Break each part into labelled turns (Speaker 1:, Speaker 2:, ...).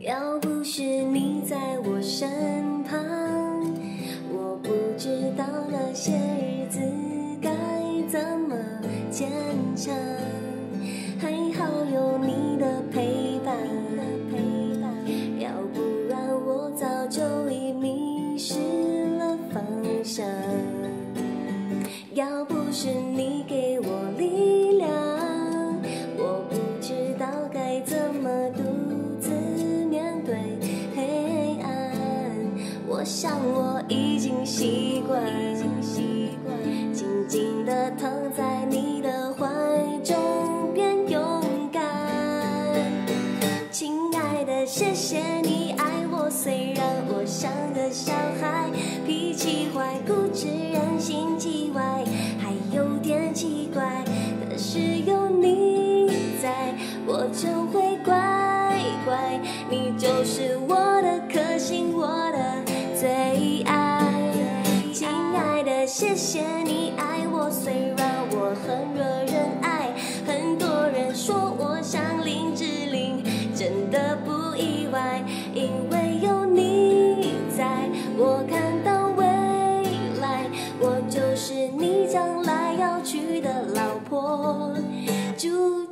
Speaker 1: 要不是你在我身旁，我不知道那些日子该怎么坚强。还好有你的陪伴，陪伴要不然我早就已迷失了方向。要不是你给我想我已经习惯，已经习惯静静的躺在你的怀中变勇敢。亲爱的，谢谢你爱我，虽然我像个小孩，脾气坏，固执，谢谢你爱我，虽然我很惹人爱，很多人说我像林志玲，真的不意外，因为有你在，我看到未来，我就是你将来要娶的老婆，祝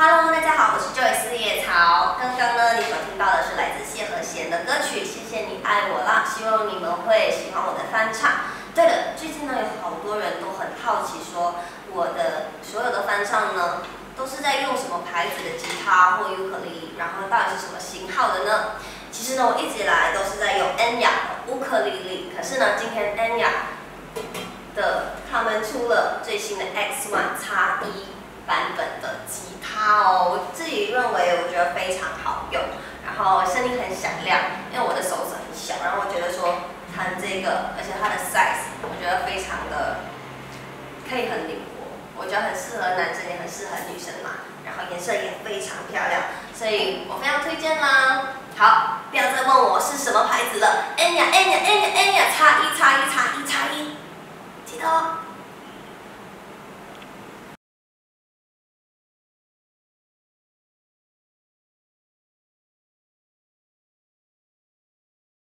Speaker 2: Hello，大家好，我是 Joyce 叶草。刚刚呢，你所听到的是来自谢和弦的歌曲《谢谢你爱我啦》，希望你们会喜欢我的翻唱。对了，最近呢有好多人都很好奇，说我的所有的翻唱呢，都是在用什么牌子的吉他或尤克里里，然后到底是什么型号的呢？其实呢，我一直以来都是在用 Enya 的乌克丽丽，可是呢，今天 Enya 的他们出了最新的 X One X 一版本的吉他哦，我自己认为我觉得非常好用，然后声音很响亮，因为我的手指很小，然后我觉得说弹这个，而且它的 size 我觉得非常的可以很灵活，我觉得很适合男生也很适合女生嘛，然后颜色也非常漂亮，所以我非常推荐啦。好，不要再问我是什么牌子了，Enya Enya Enya Enya 叉一叉一叉一叉一，记得哦。